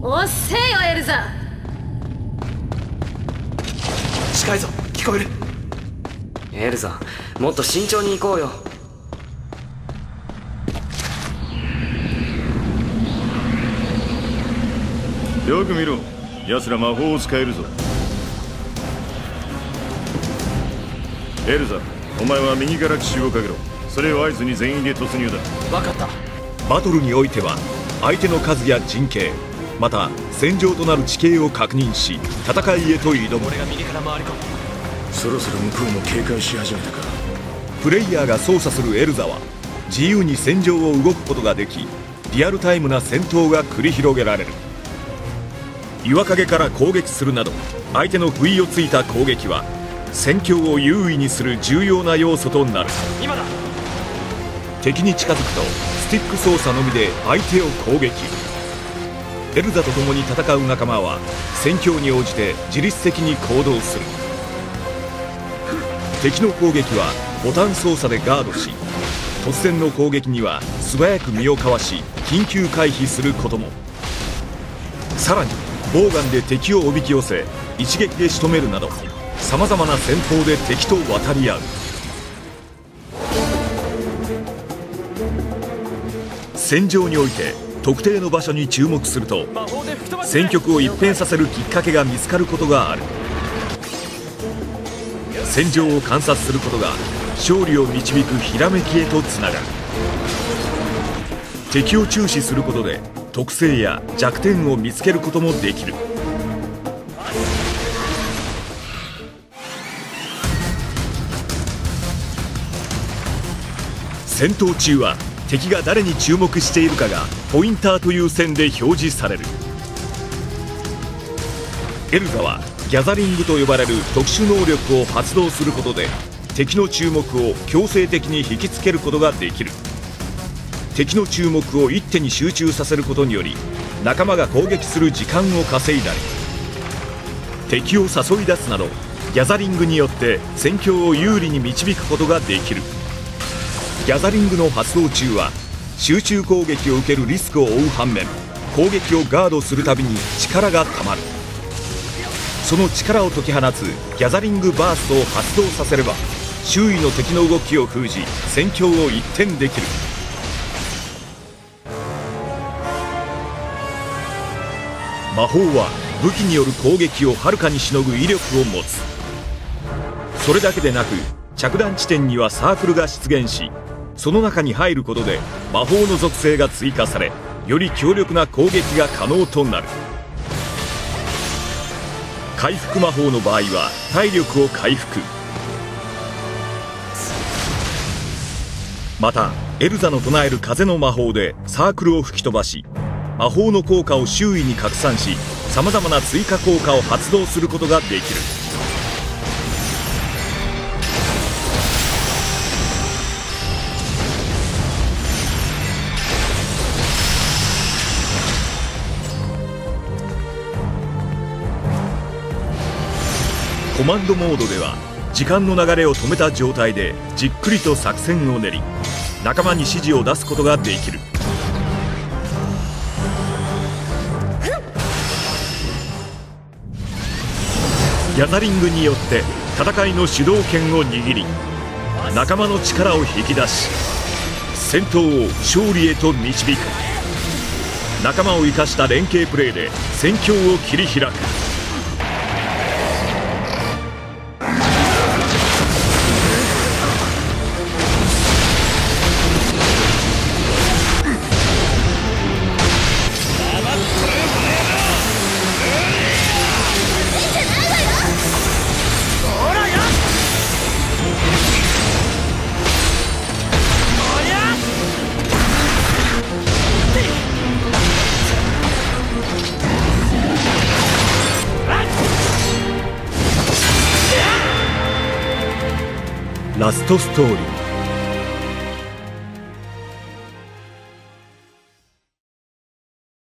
おっせえよエルザ。近いぞ。聞こえる。エルザもっと慎重に行こうよ。よく見ろ。奴ら魔法を使えるぞ。エルザお前は右から奇襲をかけろ。それを合図に全員で突入だ。分かった。バトルにおいては相手の数や陣形また戦場となる地形を確認し戦いへと挑む。俺が右から回り込むそろそろ向こうも警戒し始めたか。プレイヤーが操作するエルザは自由に戦場を動くことができリアルタイムな戦闘が繰り広げられる。岩陰から攻撃するなど相手の不意をついた攻撃は戦況を優位にする重要な要素となる。今だ敵に近づくとスティック操作のみで相手を攻撃エルザと共に戦う仲間は戦況に応じて自律的に行動する。敵の攻撃はボタン操作でガードし突然の攻撃には素早く身をかわし緊急回避することも。さらにボウガンで敵をおびき寄せ一撃で仕留めるなどさまざまな戦法で敵と渡り合う。戦場において特定の場所に注目すると戦局を一変させるきっかけが見つかることがある。戦場を観察することが勝利を導くひらめきへとつながる。敵を注視することで特性や弱点を見つけることもできる。戦闘中は敵が誰に注目しているかがポインターという線で表示される。エルザはギャザリングと呼ばれる特殊能力を発動することで敵の注目を強制的に引きつけることができる。敵の注目を一手に集中させることにより仲間が攻撃する時間を稼いだり敵を誘い出すなどギャザリングによって戦況を有利に導くことができる。ギャザリングの発動中は集中攻撃を受けるリスクを負う反面攻撃をガードするたびに力がたまる。その力を解き放つギャザリングバーストを発動させれば周囲の敵の動きを封じ戦況を一転できる。魔法は武器による攻撃をはるかにしのぐ威力を持つ。それだけでなく着弾地点にはサークルが出現しその中に入ることで魔法の属性が追加されより強力な攻撃が可能となる。回復魔法の場合は体力を回復。またエルザの唱える風の魔法でサークルを吹き飛ばし魔法の効果を周囲に拡散し様々な追加効果を発動することができる。コマンドモードでは時間の流れを止めた状態でじっくりと作戦を練り仲間に指示を出すことができる。ギャザリングによって戦いの主導権を握り仲間の力を引き出し戦闘を勝利へと導く。仲間を生かした連携プレーで戦況を切り開く。ラストストーリー。